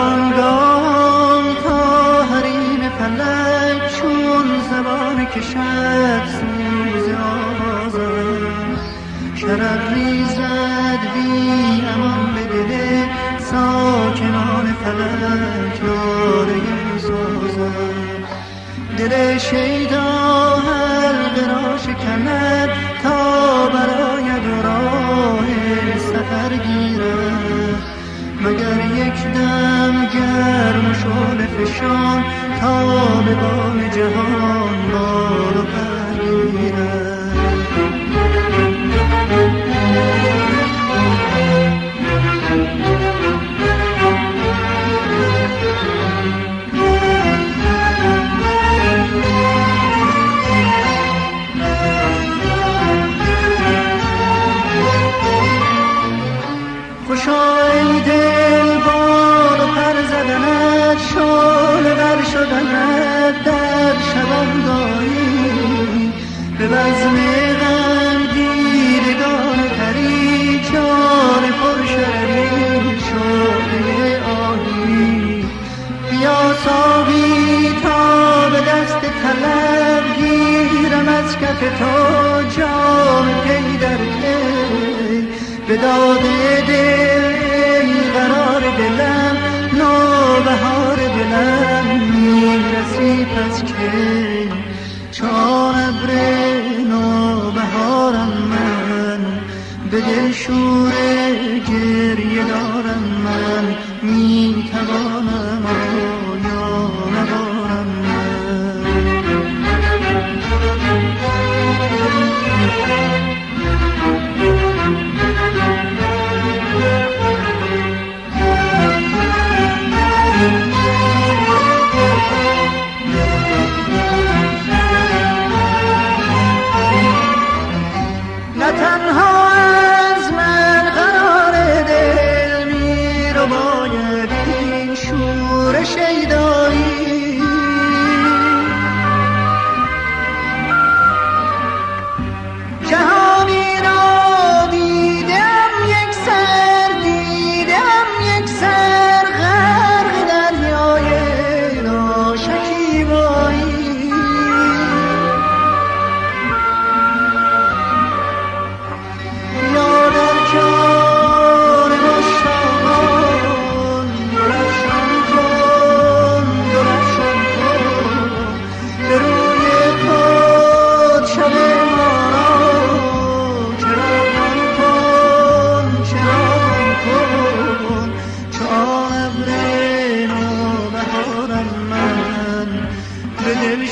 شبانگاه تا حریم فلک چون زبان کشد سوز آزم شرر ریزد بی امان به ساکنان فلک ناره سازم. دل شیدا حلقه را شکند تا برای راه سفر گیرد مگر یک دم گرم و فشان تا به بام جهان بال کف تو جام پی در به داد دل قرار دلم بهار دلم می‌رسی پس که. چون ابر بهارم من به دل شور گریه دارم من. می‌توانم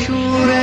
شور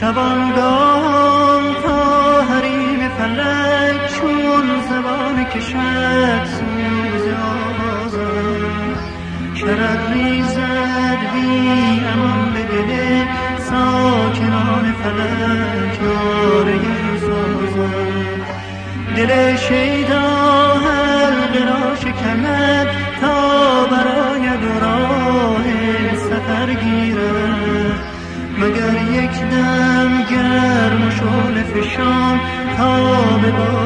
شبانگاه تا حریم فلک چون زبان کشد سوز آزم شرر ریزد بی امان به دل ساکنان. شعل فشان تا به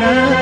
نوبهار